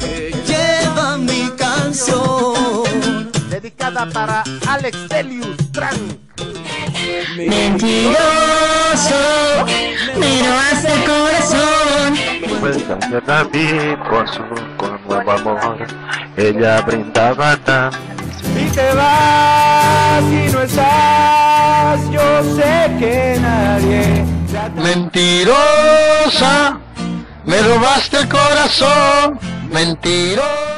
que lleva mi canción. Dedicada para Alex Elius Trank. Mentiroso, me robaste el corazón. Pues la vi con su con nuevo amor, ella brindaba tan. Y te vas y no estás, yo sé que nadie. Mentirosa, me robaste el corazón. Mentirosa.